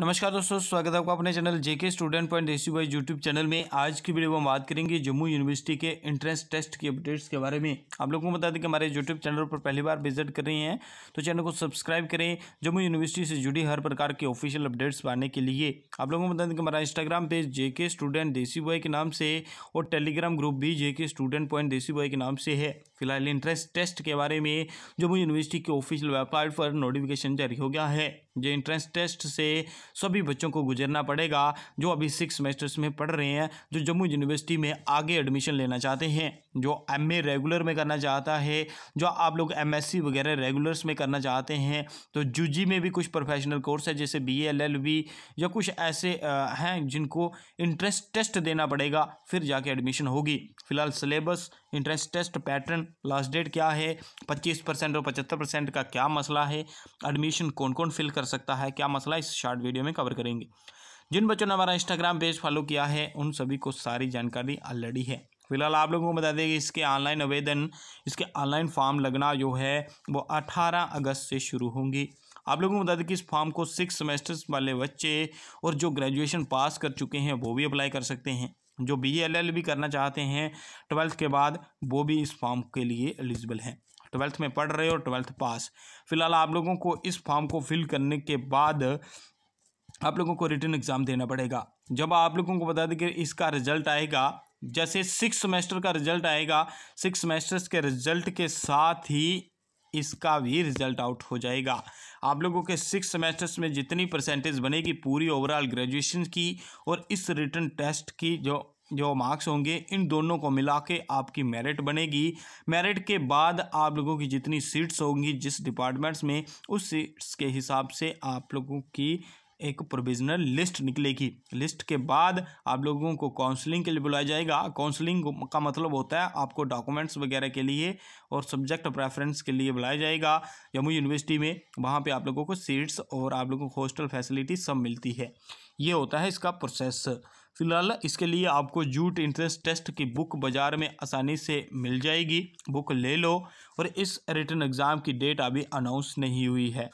नमस्कार दोस्तों, स्वागत है आपका अपने channel JK student point desi Y YouTube channel में। आज की वीडियो में बात करेंगे जम्मू यूनिवर्सिटी के एंट्रेंस टेस्ट की अपडेट्स के बारे में। आप लोगों को बता दें कि हमारे यूट्यूब चैनल पर पहली बार विज़िट कर रहे हैं तो चैनल को सब्सक्राइब करें। जम्मू यूनिवर्सिटी से जुड़ी हर प्रकार के ऑफिशियल अपडेट्स पाने के लिए। आप लोगों को बता दें कि हमारा Instagram page J student desi boy के नाम से और टेलीग्राम ग्रुप भी J student point desi boy के नाम से है। फ़िलहाल इंट्रेंस टेस्ट के बारे में जम्मू यूनिवर्सिटी के ऑफिशियल वेबसाइट पर नोटिफिकेशन जारी हो गया है। जो इंट्रेंस टेस्ट से सभी बच्चों को गुजरना पड़ेगा, जो अभी सिक्स सेमेस्टर्स में पढ़ रहे हैं, जो जम्मू यूनिवर्सिटी में आगे एडमिशन लेना चाहते हैं, जो एमए रेगुलर में करना चाहता है, जो आप लोग एमएससी वगैरह रेगुलर्स में करना चाहते हैं तो जूजी में भी कुछ प्रोफेशनल कोर्स है, जैसे बी एल या कुछ ऐसे हैं जिनको इंट्रेंस टेस्ट देना पड़ेगा, फिर जाके एडमिशन होगी। फ़िलहाल syllabus entrance test pattern last date क्या है, पच्चीस परसेंट और पचहत्तर परसेंट का क्या मसला है, एडमिशन कौन कौन फिल कर सकता है, क्या मसला इस शॉर्ट वीडियो में कवर करेंगे। जिन बच्चों ने हमारा इंस्टाग्राम पेज फॉलो किया है, उन सभी को सारी जानकारी ऑलरेडी है। फ़िलहाल आप लोगों को बता दें कि इसके ऑनलाइन आवेदन, इसके ऑनलाइन फॉर्म लगना जो है, वो अठारह अगस्त से शुरू होंगी। आप लोगों को बता दें कि इस फॉर्म को सिक्स सेमेस्टर्स वाले बच्चे और जो ग्रेजुएशन पास कर चुके हैं, वो भी अप्लाई कर सकते हैं। जो बी एल एल भी करना चाहते हैं, ट्वेल्थ के बाद वो भी इस फॉर्म के लिए एलिजिबल हैं। ट्वेल्थ में पढ़ रहे हो, ट्वेल्थ पास। फ़िलहाल आप लोगों को इस फॉर्म को फिल करने के बाद आप लोगों को रिटर्न एग्ज़ाम देना पड़ेगा। जब आप लोगों को बता दें कि इसका रिज़ल्ट आएगा, जैसे सिक्स सेमेस्टर का रिज़ल्ट आएगा, सिक्स सेमेस्टर्स के रिज़ल्ट के साथ ही इसका भी रिज़ल्ट आउट हो जाएगा। आप लोगों के सिक्स सेमेस्टर्स में जितनी परसेंटेज बनेगी पूरी ओवरऑल ग्रेजुएशन की और इस रिटर्न टेस्ट की जो जो मार्क्स होंगे, इन दोनों को मिला के आपकी मेरिट बनेगी। मेरिट के बाद आप लोगों की जितनी सीट्स होंगी जिस डिपार्टमेंट्स में, उस सीट्स के हिसाब से आप लोगों की एक प्रोविजनल लिस्ट निकलेगी। लिस्ट के बाद आप लोगों को काउंसलिंग के लिए बुलाया जाएगा। काउंसलिंग का मतलब होता है आपको डॉक्यूमेंट्स वगैरह के लिए और सब्जेक्ट प्रेफरेंस के लिए बुलाया जाएगा। जम्मू यूनिवर्सिटी में वहाँ पे आप लोगों को सीट्स और आप लोगों को हॉस्टल फैसिलिटी सब मिलती है। ये होता है इसका प्रोसेस फ़िलहाल इसके लिए आपको जूट इंट्रेंस टेस्ट की बुक बाज़ार में आसानी से मिल जाएगी। बुक ले लो और इस रिटर्न एग्ज़ाम की डेट अभी अनाउंस नहीं हुई है।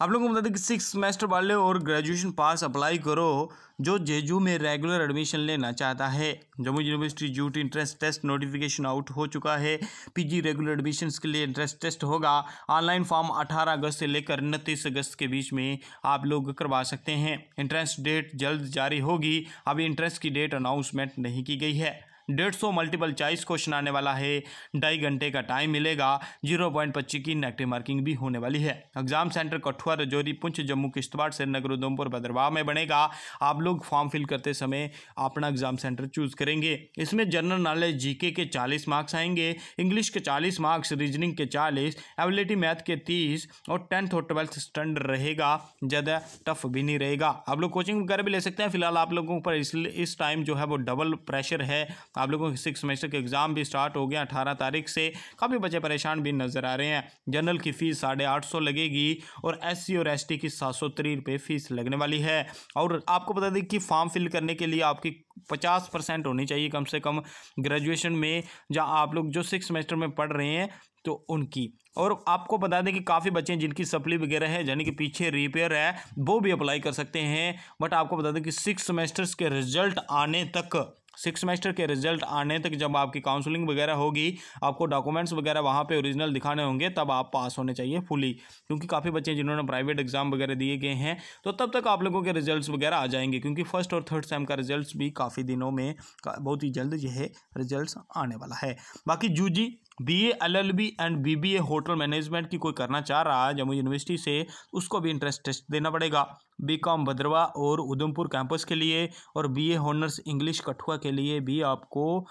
आप लोगों को बता दें कि सिक्स सेमेस्टर वाले और ग्रेजुएशन पास अप्लाई करो, जो जेजू में रेगुलर एडमिशन लेना चाहता है। Jammu university jute entrance test notification out हो चुका है। पीजी रेगुलर एडमिशन के लिए इंट्रेंस टेस्ट होगा। ऑनलाइन फॉर्म 18 अगस्त से लेकर उनतीस अगस्त के बीच में आप लोग करवा सकते हैं। इंट्रेंस डेट जल्द जारी होगी। अभी इंट्रेंस की डेट अनाउंसमेंट नहीं की गई है। डेढ़ सौ मल्टीपल चॉइस क्वेश्चन आने वाला है। ढाई घंटे का टाइम मिलेगा। ज़ीरो पॉइंट पच्चीस की नेगेटिव मार्किंग भी होने वाली है। एग्ज़ाम सेंटर कठुआ, रजौरी, पुंछ, जम्मू, किश्तवाड़, श्रीनगर, उधमपुर, भद्रवाह में बनेगा। आप लोग फॉर्म फिल करते समय अपना एग्ज़ाम सेंटर चूज़ करेंगे। इसमें जनरल नॉलेज जीके के चालीस मार्क्स आएँगे। इंग्लिश के चालीस मार्क्स रीजनिंग के चालीस एबिलिटी मैथ के तीस और टेंथ और ट्वेल्थ स्टैंडर्ड रहेगा। ज़्यादा टफ भी नहीं रहेगा। आप लोग कोचिंग वगैरह भी ले सकते हैं। फ़िलहाल आप लोगों पर इस टाइम जो है वो डबल प्रेशर है। आप लोगों के सिक्स सेमेस्टर के एग्ज़ाम भी स्टार्ट हो गया अठारह तारीख से काफ़ी बच्चे परेशान भी नज़र आ रहे हैं। जनरल की फ़ीस साढ़े आठ सौ लगेगी और एस सी और एस टी की सात सौ तीन रुपये फ़ीस लगने वाली है। और आपको बता दें कि फॉर्म फिल करने के लिए आपकी पचास परसेंट होनी चाहिए कम से कम ग्रेजुएशन में, जहाँ आप लोग जो सिक्स सेमेस्टर में पढ़ रहे हैं तो उनकी। और आपको बता दें कि काफ़ी बच्चे हैं जिनकी सप्ली वगैरह है, यानी कि पीछे रिपेयर है, वो भी अप्लाई कर सकते हैं। बट आपको बता दें कि सिक्स सेमेस्टर्स के रिज़ल्ट आने तक सिक्स सेमेस्टर के रिज़ल्ट आने तक जब आपकी काउंसलिंग वगैरह होगी, आपको डॉक्यूमेंट्स वगैरह वहाँ पे ओरिजिनल दिखाने होंगे, तब आप पास होने चाहिए फुली। क्योंकि काफ़ी बच्चे जिन्होंने प्राइवेट एग्ज़ाम वगैरह दिए गए हैं तो तब तक आप लोगों के रिज़ल्ट वगैरह आ जाएँगे, क्योंकि फ़र्स्ट और थर्ड सेम का रिज़ल्ट भी काफ़ी दिनों में बहुत ही जल्द जो है रिज़ल्ट आने वाला है। बाकी जूजी B L L B and B B A hotel management की कोई करना चाह रहा है जम्मू यूनिवर्सिटी से, उसको भी इंटरेस्ट टेस्ट देना पड़ेगा। बी कॉम भद्रवा और उधमपुर कैंपस के लिए और B A honours English Kathua के लिए भी आपको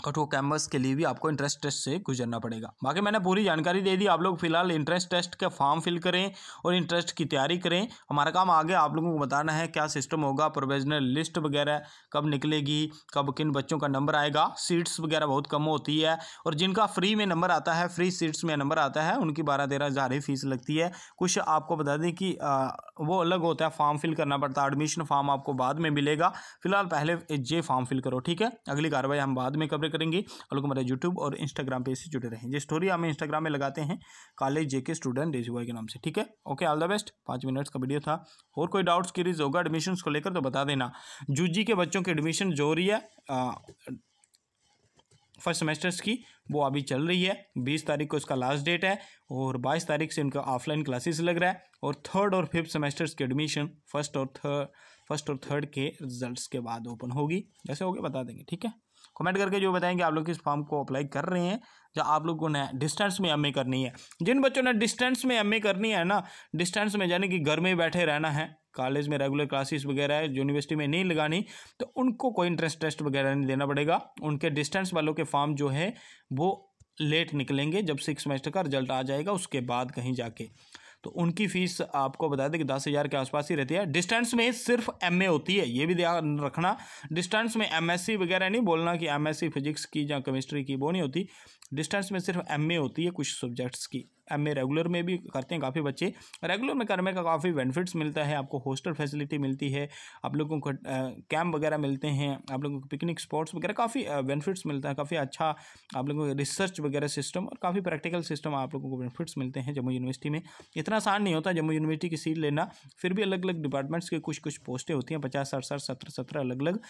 कठुआ कैम्पस के लिए भी आपको इंट्रेंस टेस्ट से गुजरना पड़ेगा। बाकी मैंने पूरी जानकारी दे दी, आप लोग फ़िलहाल इंट्रेंस टेस्ट का फॉर्म फिल करें और इंटरेस्ट की तैयारी करें। हमारा काम आगे आप लोगों को बताना है क्या सिस्टम होगा प्रोविजनल लिस्ट वगैरह कब निकलेगी, कब किन बच्चों का नंबर आएगा सीट्स वगैरह बहुत कम होती है और जिनका फ्री में नंबर आता है फ्री सीट्स में नंबर आता है, उनकी बारह तेरह हज़ार ही फ़ीस लगती है। कुछ आपको बता दें कि वो अलग होता है फॉर्म फिल करना पड़ता है एडमिशन फॉर्म आपको बाद में मिलेगा। फ़िलहाल पहले जे फॉर्म फिल करो, ठीक है? अगली कार्रवाई हम बाद में कवर करेंगे। और लोग हमारे यूट्यूब और इंस्टाग्राम पे से जुड़े रहें। ये स्टोरी हम इंस्टाग्राम में लगाते हैं। कॉलेज जे के स्टूडेंट डेजी बॉय के नाम से, ठीक है? ओके ऑल द बेस्ट पाँच मिनट्स का वीडियो था। और कोई डाउट्स क्रीज होगा एडमिशन को लेकर तो बता देना। जूजी के बच्चों की एडमिशन जो हो रही है फ़र्स्ट सेमेस्टर्स की, वो अभी चल रही है। बीस तारीख को इसका लास्ट डेट है और बाईस तारीख से इनका ऑफलाइन क्लासेस लग रहा है। और थर्ड और फिफ्थ सेमेस्टर्स की एडमिशन फ़र्स्ट और थर्ड फ़र्स्ट और थर्ड के रिजल्ट्स के बाद ओपन होगी। जैसे होगी बता देंगे, ठीक है? कमेंट करके जो बताएँगे आप लोग किस फॉर्म को अप्लाई कर रहे हैं, जो आप लोगों ने डिस्टेंस में एमए करनी है। जिन बच्चों ने डिस्टेंस में एमए करनी है ना, डिस्टेंस में यानी कि घर में बैठे रहना है, कॉलेज में रेगुलर क्लासेस वगैरह, यूनिवर्सिटी में नहीं लगानी तो उनको कोई इंटरेस्ट टेस्ट वगैरह नहीं देना पड़ेगा। उनके डिस्टेंस वालों के फॉर्म जो है, वो लेट निकलेंगे जब सिक्स सेमेस्टर का रिज़ल्ट आ जाएगा, उसके बाद कहीं जाके। तो उनकी फ़ीस आपको बता दें कि दस हज़ार के आसपास ही रहती है। डिस्टेंस में सिर्फ़ एमए होती है, ये भी ध्यान रखना। डिस्टेंस में एमएससी वगैरह नहीं बोलना कि एमएससी फिजिक्स की या केमिस्ट्री की वो नहीं होती। डिस्टेंस में सिर्फ़ एमए होती है कुछ सब्जेक्ट्स की। एम ए रेगुलर में भी करते हैं काफ़ी बच्चे। रेगुलर में करने का काफ़ी बेनिफिट्स मिलता है, आपको हॉस्टल फैसिलिटी मिलती है, आप लोगों को कैंप वगैरह मिलते हैं, आप लोगों को पिकनिक स्पॉट्स वगैरह काफ़ी बेनिफिट्स मिलता है, काफ़ी अच्छा आप लोगों को रिसर्च वगैरह सिस्टम और काफ़ी प्रैक्टिकल सिस्टम आप लोगों को बेनिफिट्स मिलते हैं जम्मू यूनिवर्सिटी में। इतना आसान नहीं होता जम्मू यूनिवर्सिटी की सीट लेना, फिर भी अलग अलग डिपार्टमेंट्स के कुछ कुछ पोस्टें होती हैं, पचास, साठ साठ सत्रह सत्रह अलग अलग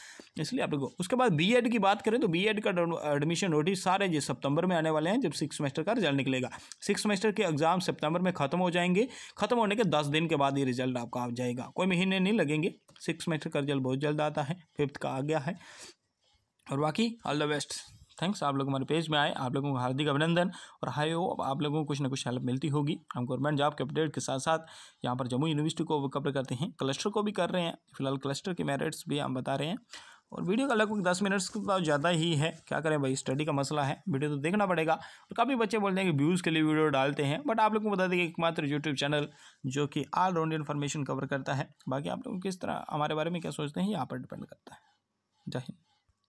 इसलिए आप लोग उसके बाद बी की बात करें तो बी का एडमिशन नोटिस सारे जो, सितंबर में आने वाले हैं जब सिक्स सेमेस्टर का रिज़ल्ट निकलेगा। सिक्स सेमेस्टर के एग्ज़ाम सितंबर सितंबर में ख़त्म हो जाएँगे। ख़त्म होने के दस दिन के बाद ये रिज़ल्ट आपका आ जाएगा। कोई महीने नहीं लगेंगे। सिक्स सेमेस्टर का रिज़ल्ट बहुत जल्द आता है। फिफ्थ का आ गया है। और बाकी ऑल द बेस्ट थैंक्स आप लोग हमारे पेज में आए। आप लोगों को हार्दिक अभिनंदन। और हाई हो आप लोगों को कुछ ना कुछ हेल्प मिलती होगी। हम गवर्नमेंट जॉब के अपडेट के साथ साथ यहाँ पर जम्मू यूनिवर्सिटी को कवर करते हैं। क्लस्टर को भी कर रहे हैं। फ़िलहाल क्लस्टर के मेरिट्स भी हम बता रहे हैं। और वीडियो का लगभग दस मिनट्स का ज़्यादा ही है। क्या करें भाई स्टडी का मसला है। वीडियो तो देखना पड़ेगा। और काफ़ी बच्चे बोलते हैं कि व्यूज़ के लिए वीडियो डालते हैं बट आप लोग को बता दें कि एकमात्र यूट्यूब चैनल जो कि ऑल राउंड इन्फॉर्मेशन कवर करता है। बाकी आप लोग किस तरह, हमारे बारे में क्या सोचते हैं यहाँ पर डिपेंड करता है। जय हिंद।